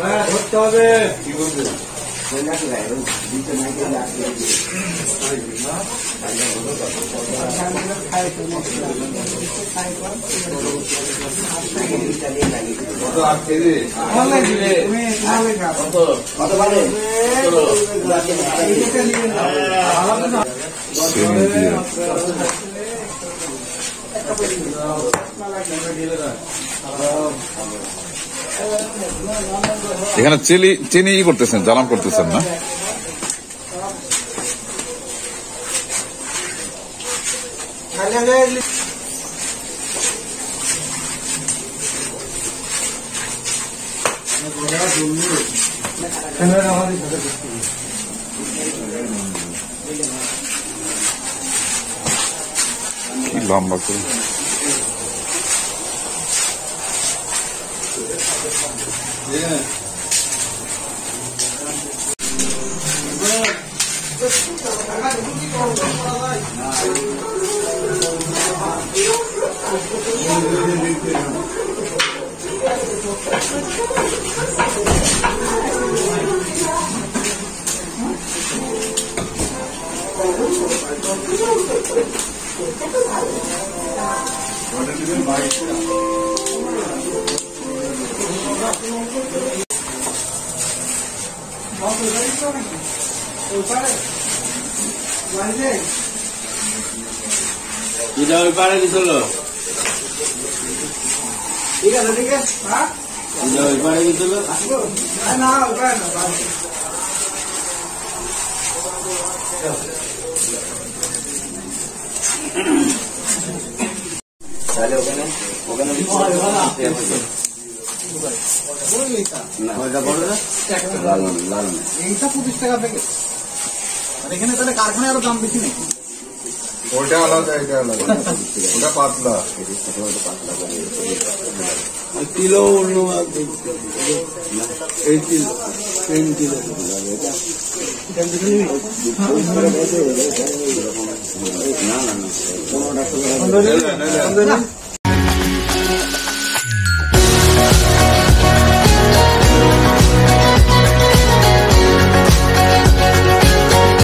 হ্যাঁ ধরতে হবে কি বলবে কত এখানে চিনি চিনি ই করতেছেন জ্বালান করতেছেন না? লম্বা করে। 얘는 많이 있어요. এটা ওই পাড়ে গেছিল ঠিক আছে ঠিক আছে হ্যাঁ এটা ওই পাড়ে গেছিল না ওটা না তাহলে ওখানে ওখানে এইটা পঁচিশ টাকা প্যাকেট আর এখানে তাহলে কারখানায় আরও দাম বেশি নাকি ওটা আলাদা এটা আলাদা ওটা পাতলা কিলো অন্য এই কিলো তিন কিলো না না না।